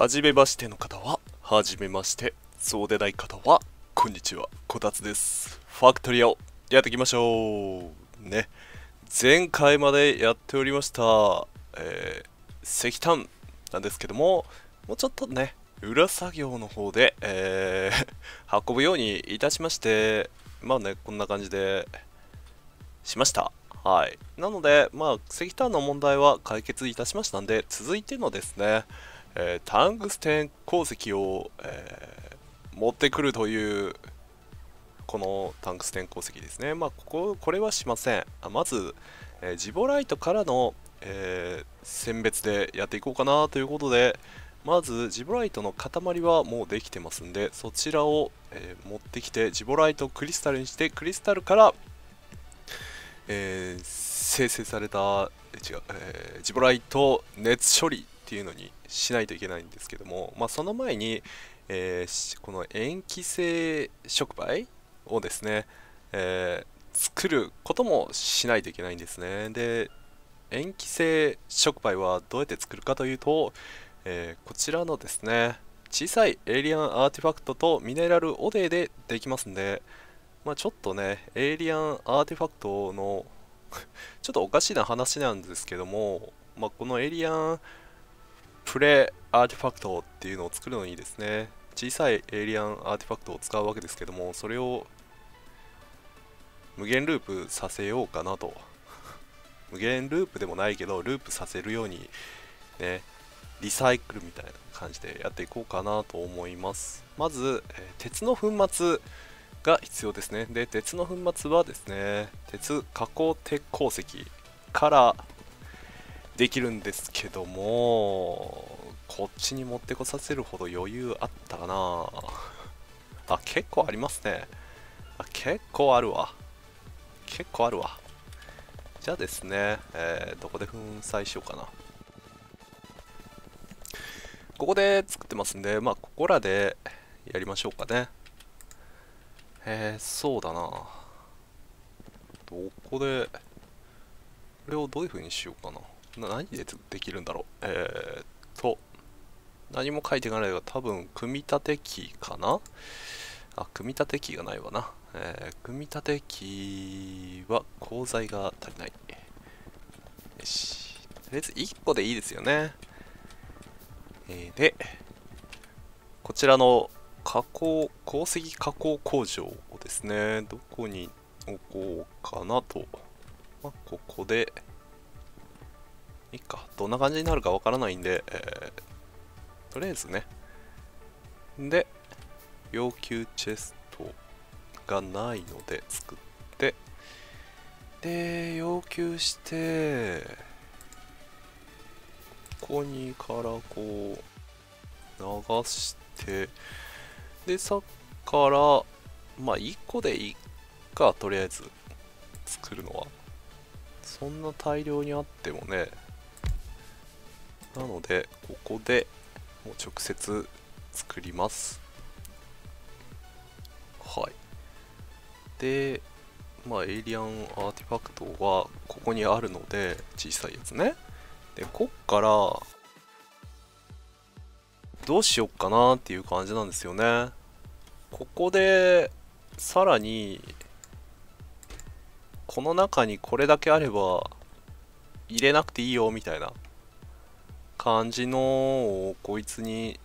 はじめましての方は、はじめまして。そうでない方は、こんにちは。こたつです。ファクトリアをやっていきましょう。ね。前回までやっておりました、えー石炭なんですけども、もうちょっとね、裏作業の方で、えー 運ぶようにいたしまして、まあね、こんな感じで、しました。はい。なので、まあ、石炭の問題は解決いたしましたんで、続いてのですね、えータングステン鉱石を、えー持ってくるという、このタングステン鉱石ですね。まあ、ここ、これはしません。あまず、えージボライトからの、え選別でやっていこうかなということで、まず、ジボライトの塊はもうできてますんで、そちらを、え持ってきて、ジボライトをクリスタルにして、クリスタルから、え生成された、違う、えジボライト熱処理っていうのにしないといけないんですけども、まあ、その前に、えーこの塩基性触媒をですね、えー作ることもしないといけないんですね。で、塩基性触媒はどうやって作るかというと、えーこちらのですね、小さいエイリアンアーティファクトとミネラル汚泥でできますんで、まあ、ちょっとね、エイリアンアーティファクトの ちょっとおかしな話なんですけども、まあ、このエイリアンプレアーティファクトっていうのを作るのにですね、小さいエイリアンアーティファクトを使うわけですけども、それを無限ループさせようかなと。無限ループでもないけど、ループさせるようにね、リサイクルみたいな感じでやっていこうかなと思います。まず、え鉄の粉末が必要ですね。で、鉄の粉末はですね、鉄加工鉄鉱石からできるんですけども、こっちに持ってこさせるほど余裕あったかなあ、結構ありますね。あ、結構あるわ。結構あるわ。じゃあですね、えーどこで粉砕しようかな。ここで作ってますんで、まあ、ここらでやりましょうかね。えー、そうだな。どこで、これをどういう風にしようかな。な何でできるんだろう？えーっと、何も書いていかないが、多分、組み立てキーかな？あ、組み立てキーがないわな。えー組み立てキーは鋼材が足りない。よし。とりあえず1個でいいですよね。えーで、こちらの加工、鉱石加工工場をですね、どこに置こうかなと。まあ、ここで、いいか。どんな感じになるかわからないんで、えーとりあえずね。で、要求チェストがないので作って、で、要求して、ここにからこう流してでさっからまあ1個でいいかとりあえず作るのはそんな大量にあってもねなのでここでもう直接作ります。はい。でまあエイリアンアーティファクトはここにあるので小さいやつね。でこっからどうしよっかなっていう感じなんですよね。ここでさらにこの中にこれだけあれば入れなくていいよみたいな。感じのをこいつに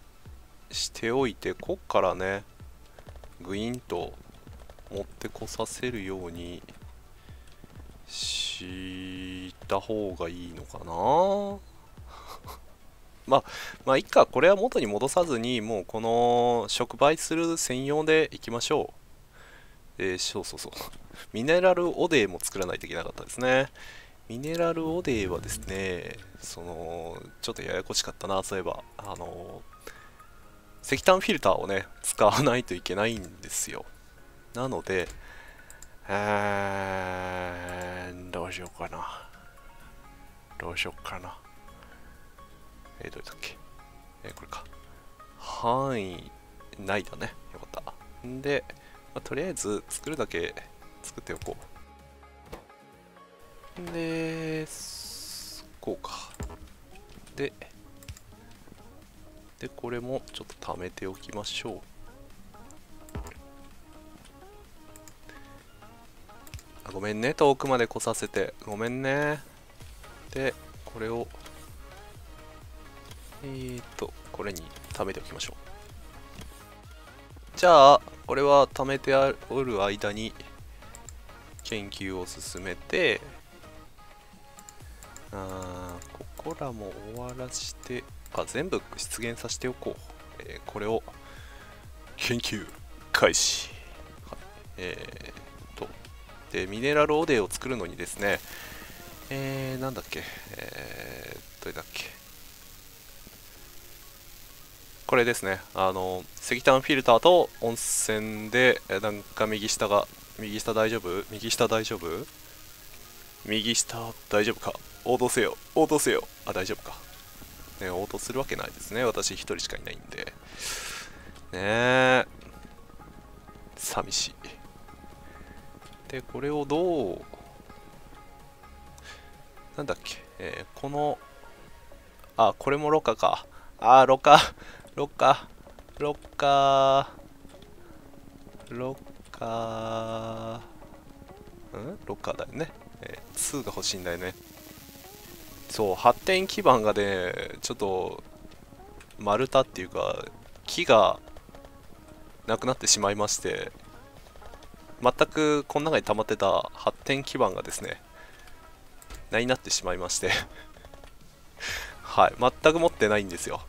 しておいてこっからねグイーンと持ってこさせるようにした方がいいのかな。まあまあいっか。これは元に戻さずにもうこの触媒する専用でいきましょう。でそうそうそう。ミネラルオデーも作らないといけなかったですね。ミネラルオデーはですねそのちょっとややこしかったなそういえば。あの石炭フィルターをね使わないといけないんですよ。なのでえー、どうしようかな。どうしようかな。えー、どれだっけ。えー、これか。範囲ないだね。よかった。んで、まあ、とりあえず作るだけ作っておこう。で、こうか。で、でこれもちょっと貯めておきましょう。あごめんね遠くまで来させて。ごめんね。でこれをえーとこれに貯めておきましょう。じゃあこれは貯めてある間に研究を進めてあここらも終わらしてあ全部出現させておこう、えー、これを研究開始、はい、えー、とでミネラルオデーを作るのにですねえー、なんだっけ。えー、どれだっけ。これですねあの石炭フィルターと温泉でなんか右下が右下大丈夫？右下大丈夫？右下大丈夫か。応答せよ。応答せよ。あ大丈夫か。ね応答するわけないですね。私一人しかいないんで。ねえ。寂しい。でこれをどうなんだっけ、えー、このあこれもロッカーか。あロッカーロッカーロッカーロッカーん？ロッカーだよね、えー、2が欲しいんだよね。そう発展基盤がねちょっと丸太っていうか木がなくなってしまいまして全くこの中に溜まってた発展基盤がですねなになってしまいまして。はい全く持ってないんですよ。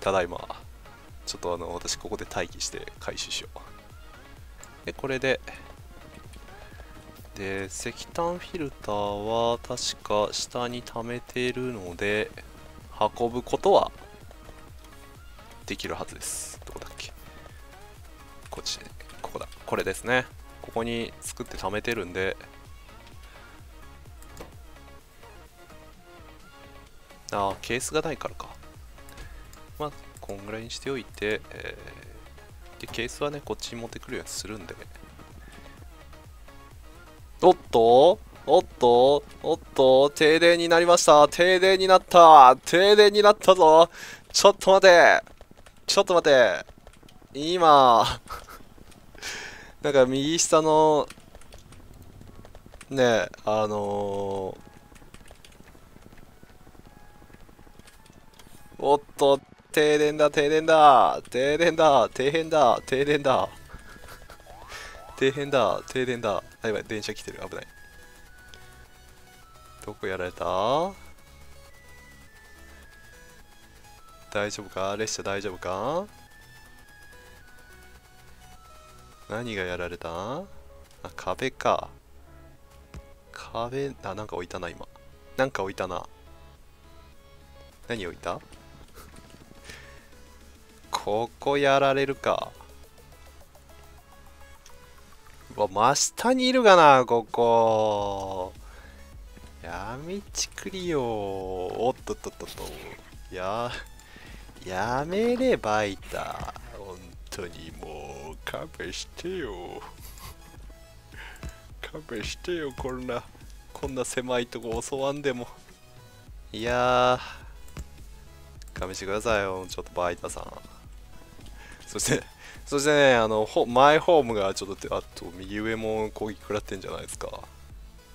ただいま。ちょっとあの私ここで待機して回収しよう。でこれでで石炭フィルターは確か下に溜めているので運ぶことはできるはずです。どこだっけ？こっちここだ。これですね。ここに作って溜めてるんで。ああケースがないからか。まあこんぐらいにしておいて、えー、でケースはねこっちに持ってくるようにするんで。おっとおっとおっと停電になりました。停電になった。停電になったぞ。ちょっと待て。ちょっと待て。今。なんか右下のねあのー、おっと停電だ停電だ。停電だ停電だ停電だ。停電だ停電だ。やばい電車来てる。危ない。どこやられた？大丈夫か？列車大丈夫か？何がやられた？あ壁か。壁あなんか置いたな今。なんか置いたな。何置いた？ここやられるか。わ、真下にいるがな、ここ。やめちくりよ。おっとっとっとっと。や、やめればいた。本当にもう、勘弁してよ。勘弁してよ、こんな、こんな狭いとこ襲わんでも。いやー、勘弁してくださいよ、ちょっとバイタさん。そして、そしてね、あの、マイホームがちょっと、あと右上も攻撃食らってんじゃないですか。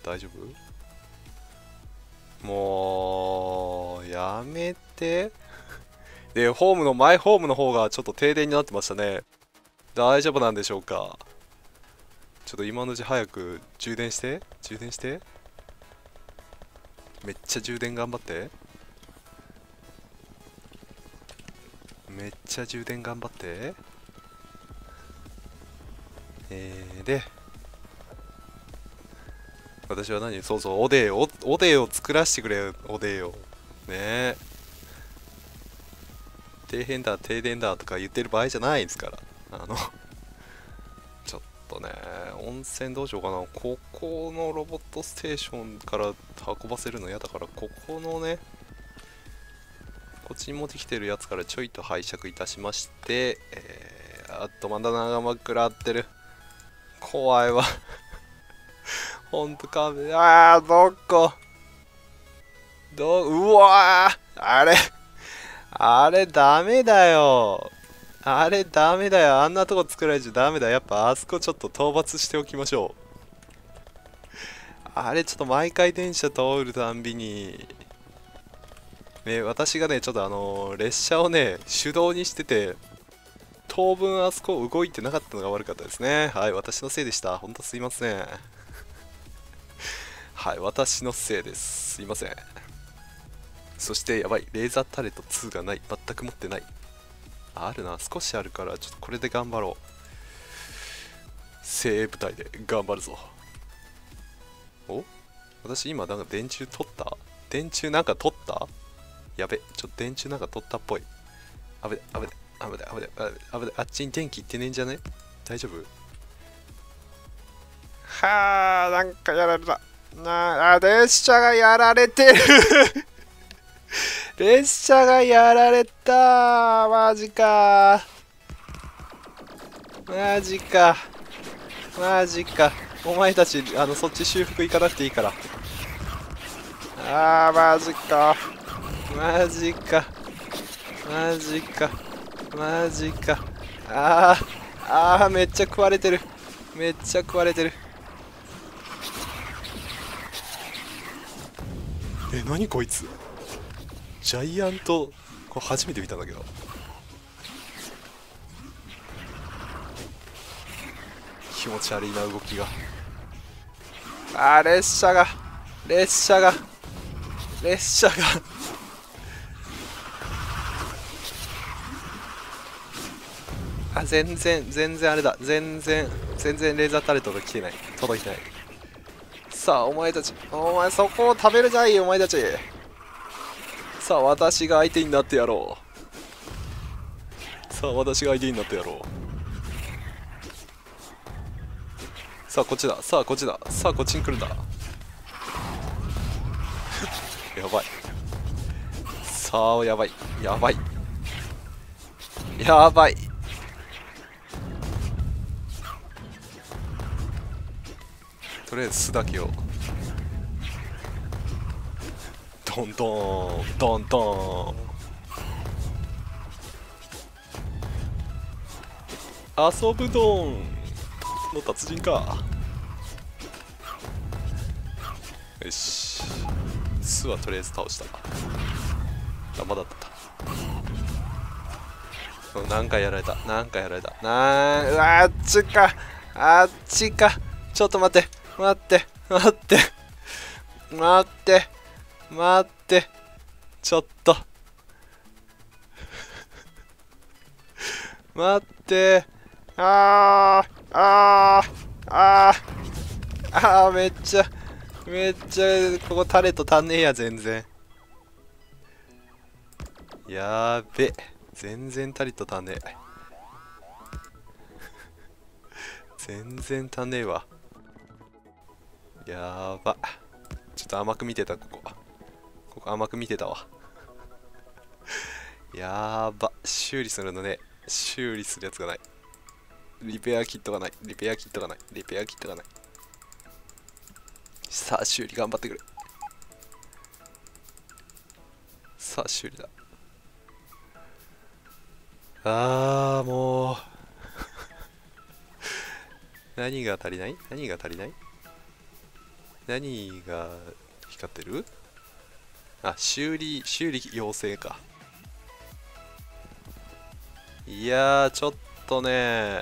大丈夫？もう、やめて。で、ホームの、マイホームの方がちょっと停電になってましたね。大丈夫なんでしょうか？ちょっと今のうち早く充電して？充電して？めっちゃ充電頑張ってめっちゃ充電頑張ってえー、で、私は何？そうそう、オデーを、オデーを作らせてくれ、オデーを。ねえ。底辺だ、停電だとか言ってる場合じゃないですから。あのちょっとね、温泉どうしようかな。ここのロボットステーションから運ばせるの嫌だから、ここのね、こっちに持ってきてるやつからちょいと拝借いたしまして、えー、あっとまだ長まくらってる。怖いわ。ほんと壁ああどこ。どうわあれ。あれダメだよ。あれダメだよ。あんなとこ作られちゃダメだやっぱあそこちょっと討伐しておきましょう。あれちょっと毎回電車通るたんびにね私がねちょっとあの列車をね手動にしてて当分あそこ動いてなかったのが悪かったですね。はい私のせいでした。ほんとすいません。はい私のせいです。すいません。そしてやばいレーザータレット2がない。全く持ってない。あるな。少しあるからちょっとこれで頑張ろう。精鋭部隊で頑張るぞ。お？私今なんか電柱取った？電柱なんか取った？やべちょっと電柱なんか取ったっぽい。あぶねあぶねあぶねあぶねあぶねあっちに電気行ってねえんじゃね？大丈夫？はあなんかやられた。なあ列車がやられてる。列車がやられた。マジか。マジか。マジか。お前たちあのそっち修復行かなくていいから。あーマジか。マジか。マジか。マジか。あーあーめっちゃ食われてる。めっちゃ食われてる。え何こいつ？ジャイアントこれ初めて見たんだけど。気持ち悪いな動きが。あー列車が。列車が。列車があ全然全然あれだ。全然全然レーザータレットが来てない。届いてない。さあお前たち。お前そこを食べるじゃいお前たち。さあ私が相手になってやろう。さあ私が相手になってやろう。さあこっちだ。さあこっちだ。さあこっちに来るんだ。やばい。さあやばい。やばい。やばい。りあえず巣だけを。ドンドンドンドン。遊ぶドンの達人か。よし。巣はとりあえず倒した。あまだだった。う何回やられた。何回やられた。なーうわあっちか。あっちか。ちょっと待って。待って待って。待って待って。ちょっと。待って。あーあーあー。あーめっちゃめっちゃここタレット足んねえや全然。やーべ。全然タレット足んねえ。全然足んねえわ。やーば。ちょっと甘く見てたここ。ここ甘く見てたわ。やーば。修理するのね。修理するやつがない。リペアキットがない。リペアキットがない。リペアキットがない。さあ修理頑張ってくれ。さあ修理だ。あーもう。何が足りない？何が足りない？何が光ってる？あ修理修理要請か。いやーちょっとね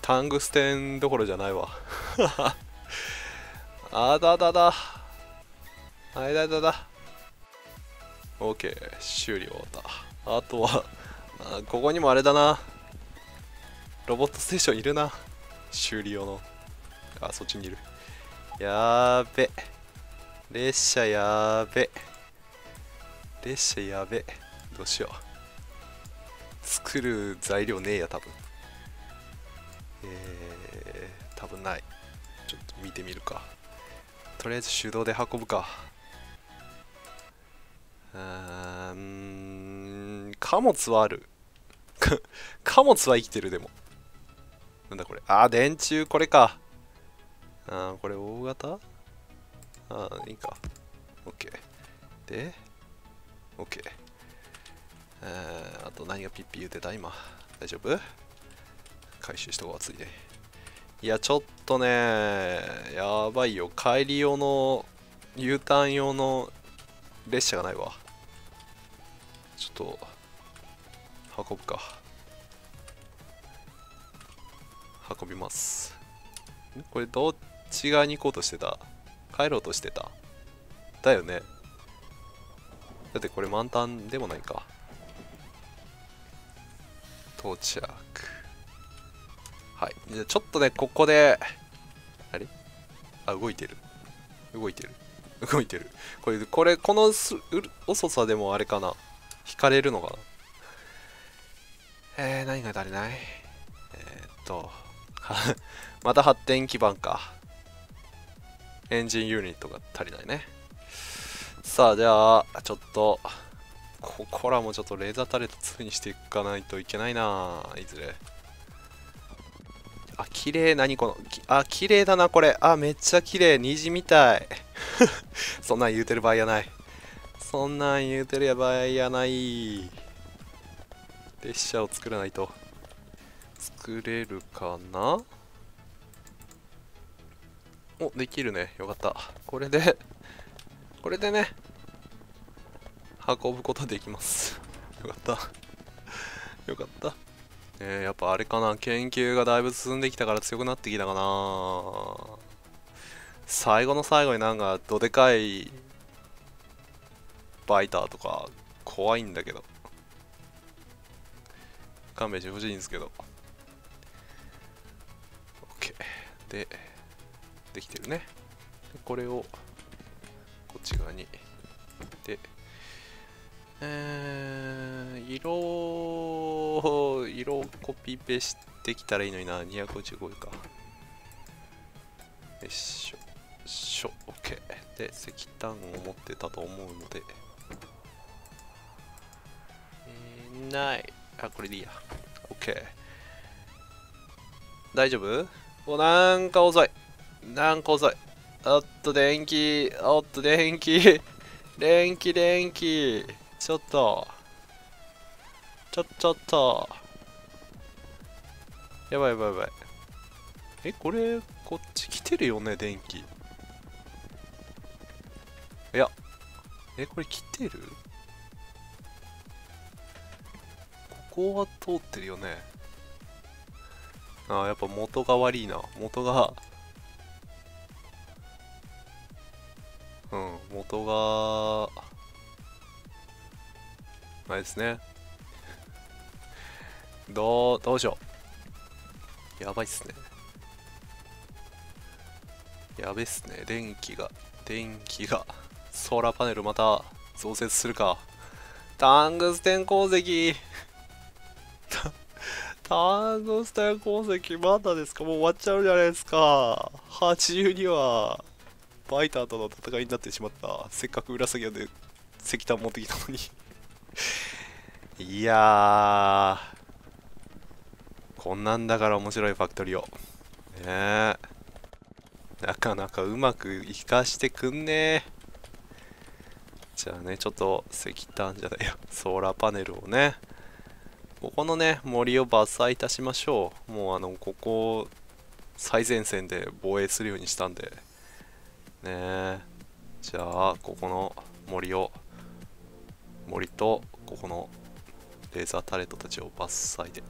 タングステンどころじゃないわ。あだだだ。あだだだ。OK 修理終わった。あとはあここにもあれだな。ロボットステーションいるな。修理用の。あそっちにいる。やーべ。列車やーべ。列車やべ。どうしよう。作る材料ねえや多分。えー、多分ない。ちょっと見てみるか。とりあえず手動で運ぶか。あーん貨物はある。貨物は生きてるでも。なんだこれ。あー電柱これか。あーこれ大型？あーいいか。OK で OK えー、あと何がピッピ言うてた？今。大丈夫？回収しとこうついでいやちょっとねやばいよ。帰り用の U ターン用の列車がないわ。ちょっと運ぶか。運びます。これどっち側に行こうとしてた？帰ろうとしてた？だよね。だってこれ満タンでもないか。到着。はい。じゃあちょっとねここであれ？あ動いてる。動いてる。動いてる。これこれこの遅さでもあれかな。引かれるのかな。えー、何が足りない？えー、っとまた発展基盤か。エンジンユニットが足りないね。さあじゃあちょっとここらもちょっとレーザータレット2にしていかないといけないないずれ。あ綺麗何このあ綺麗だなこれ。あめっちゃ綺麗。虹みたい。そんなん言うてる場合やない。そんなん言うてる場合やない。列車を作らないと。作れるかな？おできるね。よかった。これでこれでね運ぶことできます。よかった。よかった。えー、やっぱあれかな。研究がだいぶ進んできたから強くなってきたかな。最後の最後になんかどでかいバイターとか怖いんだけど。勘弁してほしいんですけど。OK でできてるね。これをこっち側にでえー、色色コピペしてきたらいいのにな。255か。よいしょ。しょ OK で石炭を持ってたと思うので。えー、ない。あこれでいいや。OK 大丈夫？おなんか遅い。なんか遅い？おっと電気おっと電気。電気電気。ちょっと。ちょちょっと。やばいやばいやばい。えこれこっち来てるよね？電気。いや。えこれ来てる？ここは通ってるよね。ああやっぱ元が悪いな。元がうん元があれですね。どうどうしよう。やばいっすね。やべっすね。電気が電気がソーラーパネルまた増設するか。タングステン鉱石。タングステン鉱石まだですか？もう終わっちゃうじゃないですか。82は。バイターとの戦いになってしまった。せっかく裏作業で石炭持ってきたのに。いやこんなんだから面白いファクトリオねえ。なかなかうまく生かしてくんねじゃあねちょっと石炭じゃないよソーラーパネルをね。ここのね森を伐採いたしましょう。もうあのここ最前線で防衛するようにしたんで。ね。じゃあここの森を森とここのレーザータレットたちを伐採で。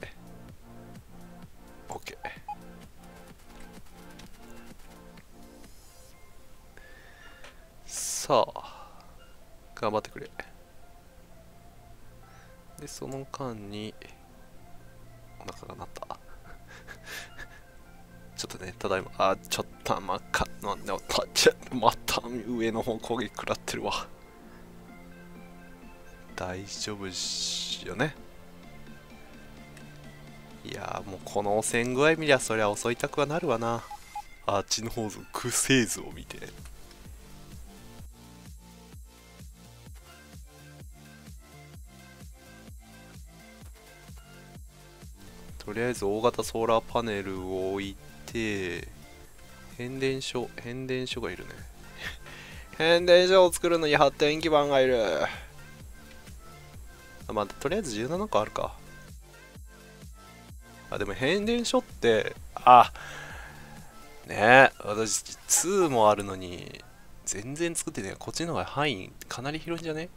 OK さあ頑張ってくれ。でその間にお腹が鳴った。ちょっとねただいまあちょっとまかなんでまた上の方攻撃食らってるわ。大丈夫っしよね。いやもうこの汚染具合見りゃそりゃ襲いたくはなるわな。あっちの方クセーズを見て。とりあえず大型ソーラーパネルを置いて変電所変電所がいるね。変電所を作るのに発電基盤がいる。あまあとりあえず17個あるか。あでも変電所ってあねえ私2もあるのに全然作ってねこっちの方が範囲かなり広いんじゃね？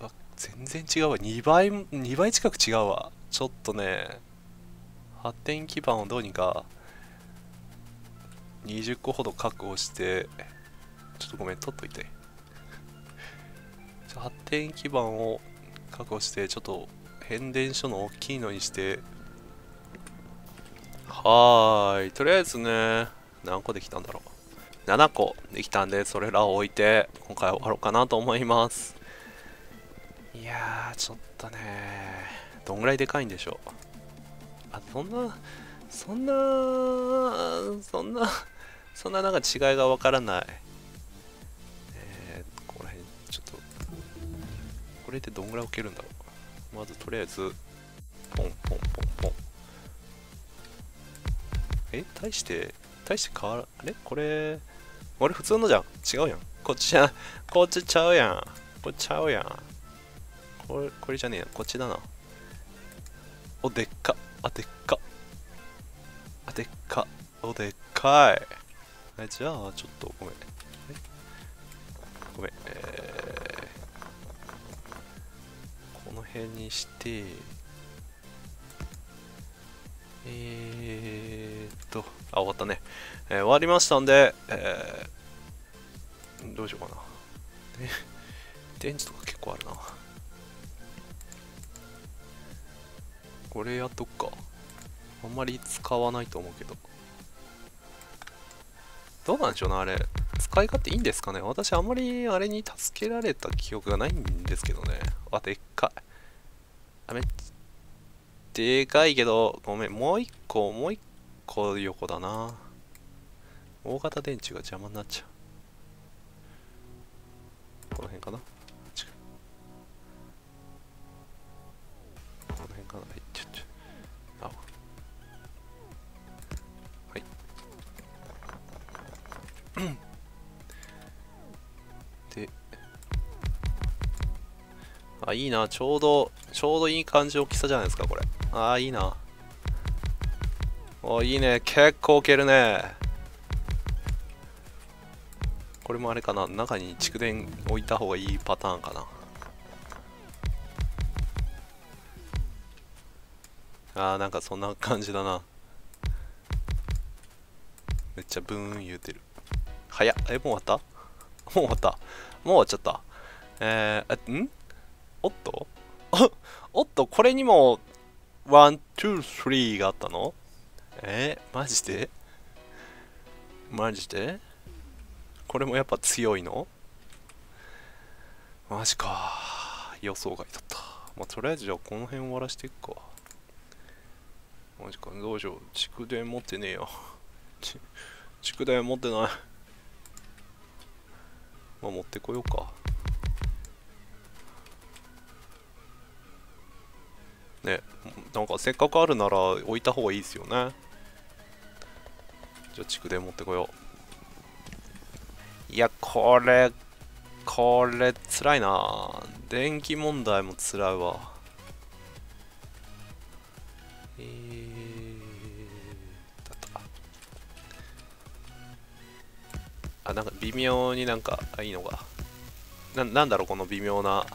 わ全然違うわ。2倍2倍近く違うわ。ちょっとね発展基盤をどうにか20個ほど確保してちょっとごめん取っといて。発展基盤を確保してちょっと変電所の大きいのにして。はーい。とりあえずね何個できたんだろう。7個できたんでそれらを置いて今回終わろうかなと思います。いやーちょっとねどんぐらいでかいんでしょう。あそんなそんなそんなそんななんか違いがわからない。えー、ここら辺ちょっとこれってどんぐらい置けるんだろうまずとりあえずポンポンポンポン。え大して大して変わらあれ？これ俺普通のじゃん？違うやん。こっちじゃこっちちゃうやん。こっちちゃうやん。これこれじゃねえや。こっちだな。おでっか。あでっか。あでっか。おでっかい。えじゃあちょっとごめん。ごめん。えー、この辺にしてえー、っとあ終わったね、えー、終わりましたんで、えー、どうしようかな。電池とか結構あるな。これやっとくか。あんまり使わないと思うけど。どうなんでしょうねあれ。使い勝手いいんですかね。私あんまりあれに助けられた記憶がないんですけどね。あでっかい。あめっでかいけどごめん。もう一個もう一個横だな。大型電池が邪魔になっちゃう。この辺かな。この辺かな。はい。であいいなちょうどちょうどいい感じ大きさじゃないですかこれ。ああいいな。おいいね。結構置けるね。これもあれかな。中に蓄電置いた方がいいパターンかな。あーなんかそんな感じだな。めっちゃブーン言うてる。早っ。えもう終わった？もう終わった？もう終わっちゃった？えー、えん？おっと？おっとこれにもワン、ツー、スリーがあったの？えー、マジで？マジで？これもやっぱ強いの？マジか。予想外だった。まあとりあえずじゃあこの辺終わらしていくか。マジか。どうしよう。蓄電持ってねえよ。蓄電持ってない。まあ持ってこようか。ねなんかせっかくあるなら置いた方がいいですよね。じゃあ蓄電持ってこよう。いやこれこれつらいな。電気問題もつらいわ。あなんか微妙になんかあいいのがななんだろうこの微妙な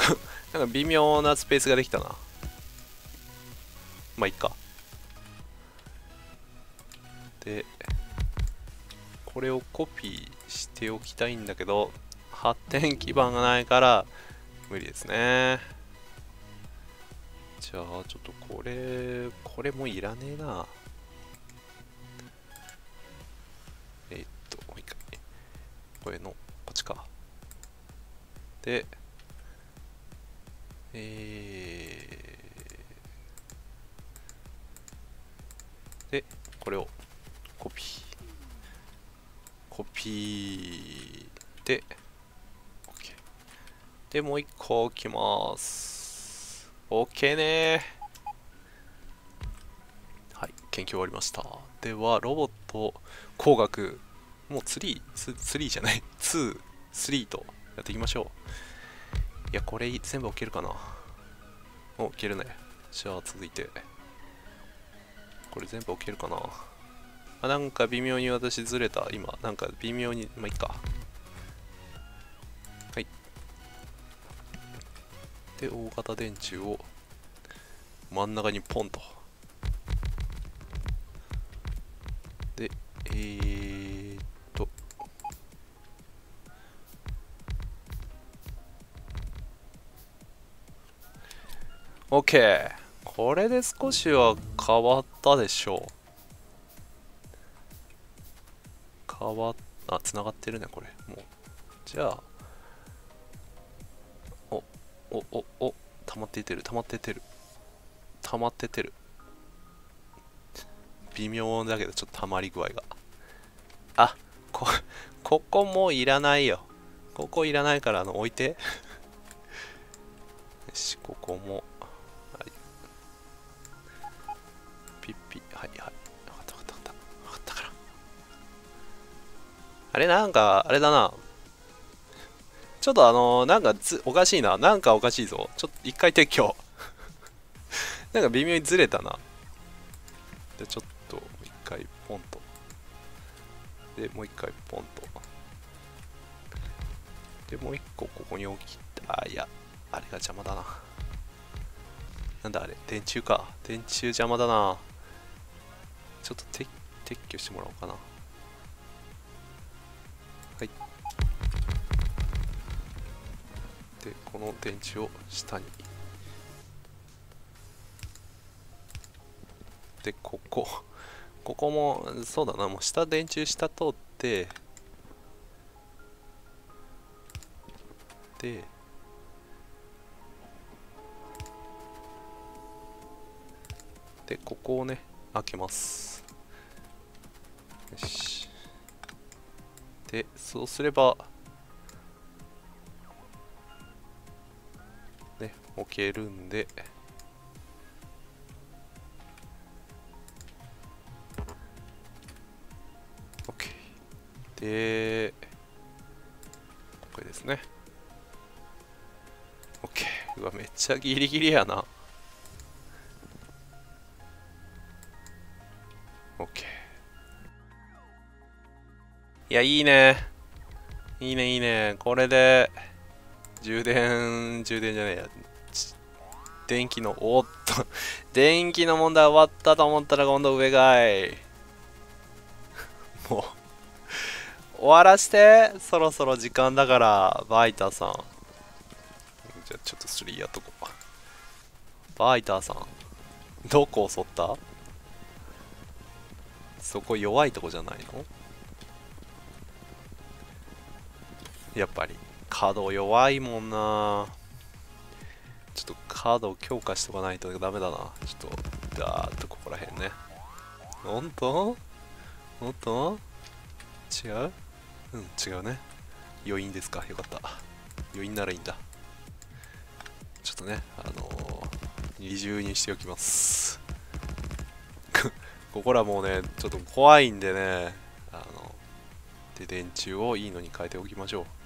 なんか微妙なスペースができたな。まあ、いっか。で、これをコピーしておきたいんだけど、発展基盤がないから無理ですね。じゃあ、ちょっとこれ、これもいらねえな。これの、こっちか。で、えー、で、これをコピー。コピーで、OK。で、もう一個置きます。OK ねはい、研究終わりました。では、ロボット工学、もう3、3じゃない、2、3とやっていきましょう。いや、これ全部置けるかなお、置けるね。じゃあ続いて。これ全部置けるかなあ、なんか微妙に私ずれた。今、なんか微妙に、まあ、いっか。はい。で、大型電柱を真ん中にポンと。で、えー OK。これで少しは変わったでしょう。変わっ、あ、つながってるね、これ。もう。じゃあ。お、お、お、お、溜まっていってる、溜まっていってる。溜まってってる。微妙だけど、ちょっと溜まり具合が。あ、こ、ここもいらないよ。ここいらないから、あの、置いて。よし、ここも。ピッピ、はいはい。わかったわかったわかった。わかったから。あれ、なんか、あれだな。ちょっとあのー、なんかつ、おかしいな。なんかおかしいぞ。ちょっと一回撤去。なんか微妙にずれたな。で、ちょっと、一回ポンと。で、もう一回ポンと。で、もう一個ここに置きた。あ、いや、あれが邪魔だな。なんだあれ、電柱か。電柱邪魔だな。ちょっと撤去してもらおうかな。はい。で、この電柱を下に。で、ここ。ここも、そうだな、もう下電柱下通って、で、で、ここをね、開けます。よし。で、そうすれば、ね、置けるんで、で、これですね。OK。うわ、めっちゃギリギリやな。や、いいね。いいね、いいね。これで、充電、充電じゃねえや。電気の、おっと、電気の問題終わったと思ったら今度上がい。もう。終わらしてそろそろ時間だからバイターさんじゃあちょっと3やっとこうバイターさんどこ襲った？そこ弱いとこじゃないの？やっぱり。カード弱いもんなちょっとカードを強化しとかないとダメだなちょっとダーッとここら辺ねほんとほんと違ううん違うね余韻ですかよかった余韻ならいいんだちょっとねあのー、二重にしておきますここらもうねちょっと怖いんでねあので電柱をいいのに変えておきましょう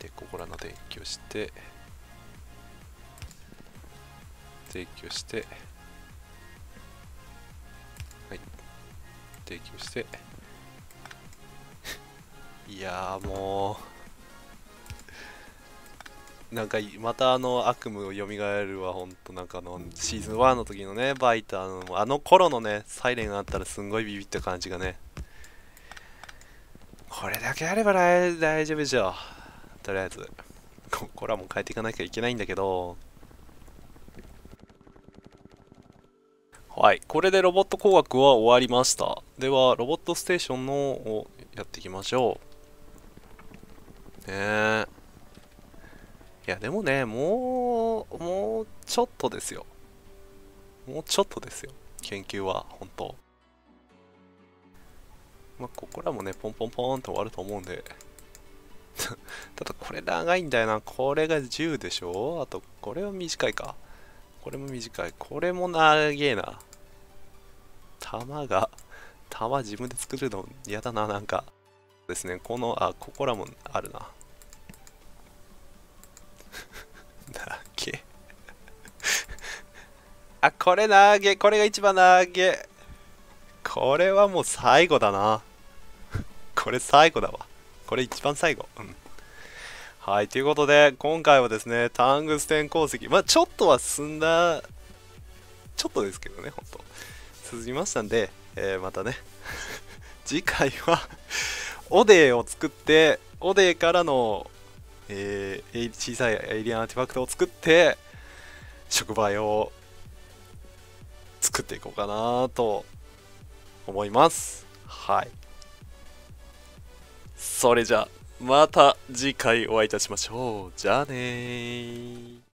でここらの電気をして提供してはい提供して。いやもう。なんかまたあの悪夢を蘇るわほんとなんかあのシーズン1の時のねバイターのあの頃のねサイレンがあったらすんごいビビった感じがね。これだけあれば大丈夫でしょとりあえずここらも変えていかなきゃいけないんだけどはい。これでロボット工学は終わりました。では、ロボットステーションのをやっていきましょう。ねいや、でもね、もう、もうちょっとですよ。もうちょっとですよ。研究は、本当まあ、ここらもね、ポンポンポンと終わると思うんで。ただこれ長いんだよな。これが10でしょ？あと、これは短いか。これも短い。これも長えな。玉が、玉自分で作るの嫌だな、なんか。ですね、この、あ、ここらもあるな。だけ。あ、これ投げ。これが一番投げ。これはもう最後だな。これ最後だわ。これ一番最後。うん。はいということで今回はですねタングステン鉱石。まあちょっとは進んだちょっとですけどねほんと。進みましたんで、えー、またね。次回はオデーを作ってオデーからの、えー、小さいエイリアンアーティファクトを作って触媒を作っていこうかなと思います。はい。それじゃまた次回お会いいたしましょう。じゃあね